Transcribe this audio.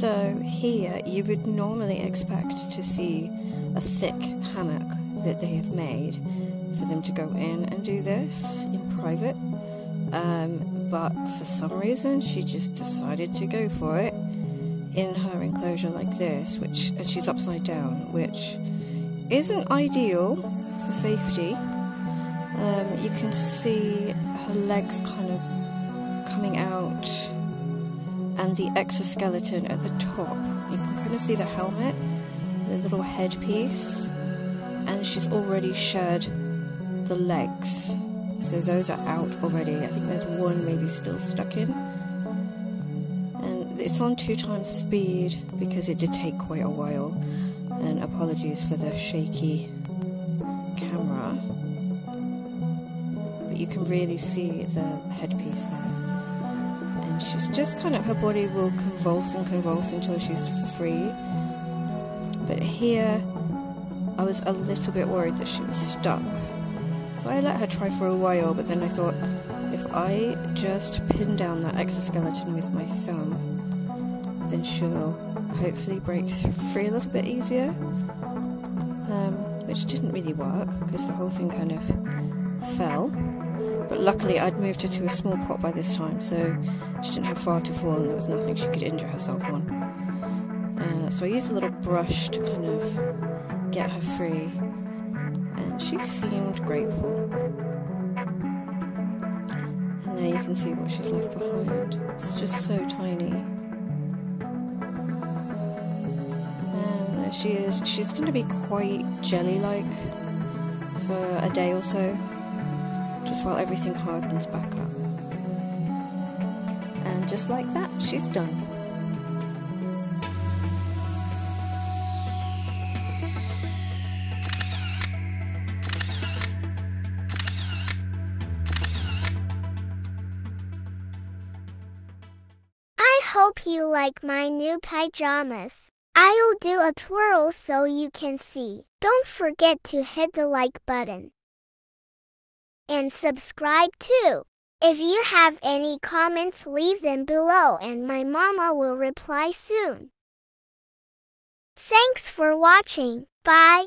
So here you would normally expect to see a thick hammock that they have made for them to go in and do this in private. Um, but for some reason, she just decided to go for it in her enclosure like this, which and she's upside down, which isn't ideal for safety. Um, you can see her legs kind of coming out, and the exoskeleton at the top. You can kind of see the helmet, the little headpiece, and she's already shed the legs. So those are out already. I think there's one maybe still stuck in. And it's on two times speed because it did take quite a while. And apologies for the shaky camera. But you can really see the headpiece there. She's just kind of, her body will convulse and convulse until she's free. But here, I was a little bit worried that she was stuck. So I let her try for a while, but then I thought, if I just pin down that exoskeleton with my thumb, then she'll hopefully break free a little bit easier. Um, which didn't really work because the whole thing kind of fell. But luckily, I'd moved her to a small pot by this time, so she didn't have far to fall, and there was nothing she could injure herself on. Uh, so I used a little brush to kind of get her free and she seemed grateful. And there you can see what she's left behind. It's just so tiny. And there she is. She's going to be quite jelly-like for a day or so, just while everything hardens back up. And just like that, she's done. I hope you like my new pajamas. I'll do a twirl so you can see. Don't forget to hit the like button. And subscribe too. If you have any comments leave them below and my mama will reply soon. Thanks for watching. Bye.